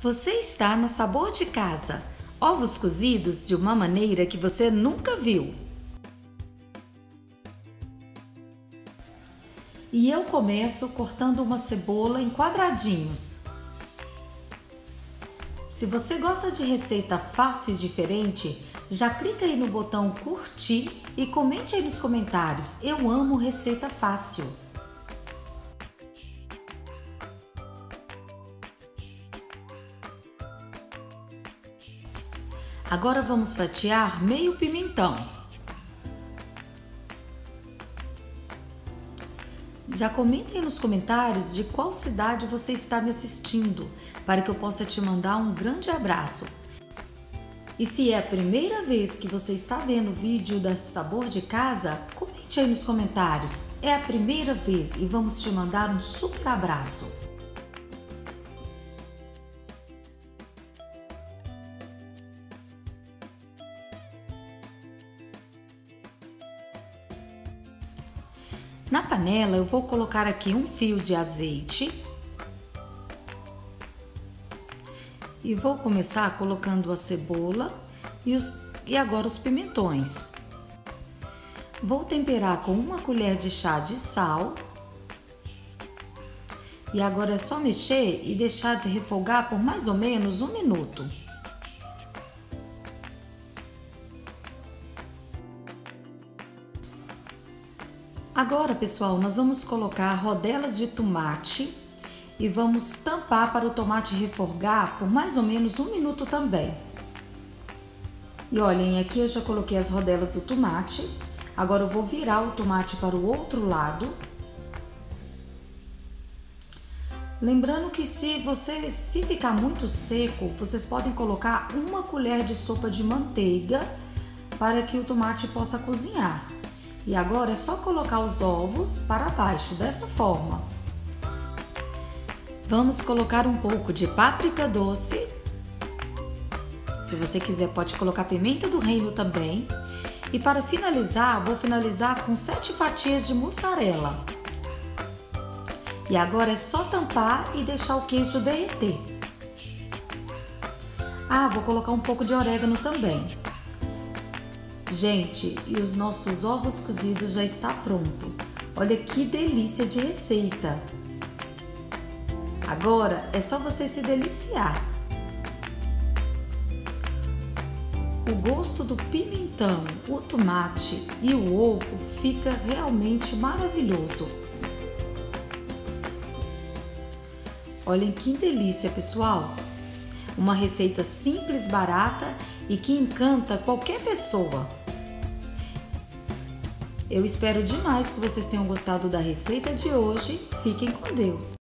Você está no Sabor de Casa, ovos cozidos de uma maneira que você nunca viu. E eu começo cortando uma cebola em quadradinhos. Se você gosta de receita fácil e diferente, já clica aí no botão curtir e comente aí nos comentários. Eu amo receita fácil. Agora vamos fatiar meio pimentão. Já comentem nos comentários de qual cidade você está me assistindo, para que eu possa te mandar um grande abraço. E se é a primeira vez que você está vendo o vídeo da Sabor de Casa, comente aí nos comentários. É a primeira vez e vamos te mandar um super abraço. Na panela eu vou colocar aqui um fio de azeite e vou começar colocando a cebola e, os, e agora os pimentões. Vou temperar com uma colher de chá de sal e agora é só mexer e deixar de refogar por mais ou menos um minuto. Agora, pessoal, nós vamos colocar rodelas de tomate e vamos tampar para o tomate refogar por mais ou menos um minuto também. E olhem, aqui eu já coloquei as rodelas do tomate. Agora eu vou virar o tomate para o outro lado. Lembrando que se você se ficar muito seco, vocês podem colocar uma colher de sopa de manteiga para que o tomate possa cozinhar. E agora é só colocar os ovos para baixo, dessa forma. Vamos colocar um pouco de páprica doce. Se você quiser, pode colocar pimenta do reino também. E para finalizar, vou finalizar com sete fatias de mussarela. E agora é só tampar e deixar o queijo derreter. Ah, vou colocar um pouco de orégano também. Gente, e os nossos ovos cozidos já está pronto. Olha que delícia de receita! Agora é só você se deliciar. O gosto do pimentão, o tomate e o ovo fica realmente maravilhoso. Olhem que delícia, pessoal! Uma receita simples, barata e que encanta qualquer pessoa. Eu espero demais que vocês tenham gostado da receita de hoje. Fiquem com Deus!